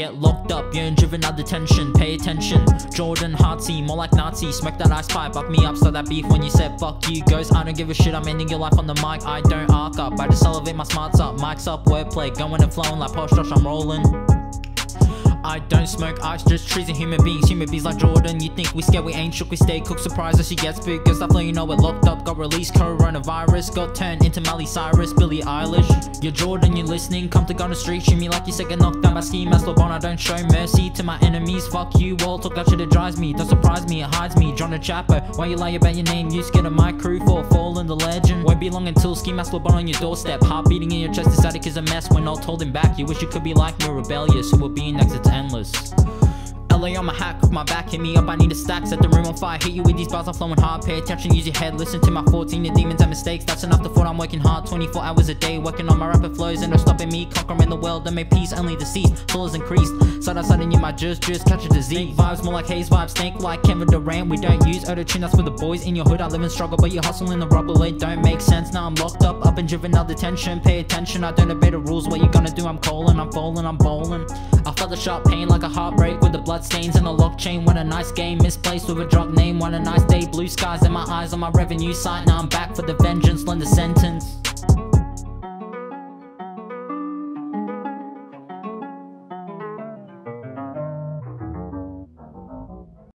get locked up, you're in juvenile detention. Pay attention. Jordan Hartsy, more like Nazi. smack that ice pipe, buck me up, start that beef when you said fuck you. Ghost, I don't give a shit, I'm ending your life on the mic. I don't arc up, I just elevate my smarts up. Mics up, wordplay, going and flowing like posh I'm rolling. I don't smoke ice, just trees and human beings. Human beings like Jordan. You think we scared, we ain't shook, we stay cooked. Surprise us, she gets spooked. Cause stuff you know we're locked up. Got released, coronavirus. Got turned into Miley Cyrus, Billie Eilish. You're Jordan, you're listening. Come to go the street, shoot me like you said, get knocked down by ski mask. LeBron, I don't show mercy to my enemies. Fuck you all, talk that shit, it drives me. Don't surprise me, it hides me. John Chapper, why you lie about your name? You scared of my crew for falling the legend. Won't be long until ski mask LeBron on your doorstep. Heart beating in your chest, static is a mess. When all told holding back, you wish you could be like me, rebellious. Who will be next, it's endless. LA on my with my back, hit me up, I need a stack, set the room on fire, hit you with these bars, I'm flowing hard, pay attention, use your head, listen to my 14, the demons and mistakes, that's enough to foot, I'm working hard, 24 hours a day, working on my rapid flows, and no stopping me, conquering the world, and make peace, only deceased, has increased, side on side, and you might just, catch a disease, vibes more like haze vibes, think like Kevin Durant, we don't use auto tune, that's for the boys in your hood, I live in struggle, but you hustle in the rubble, it don't make sense, now I'm locked up, up in juvenile detention, pay attention, I don't obey the rules, what you gonna do, I'm calling, I'm falling, I'm bowling, I felt the sharp pain like a heartbreak, with the blood stains and the lock chain. What a nice game, misplaced with a drop name. What a nice day, blue skies in my eyes on my revenue site. Now I'm back for the vengeance, lend a sentence.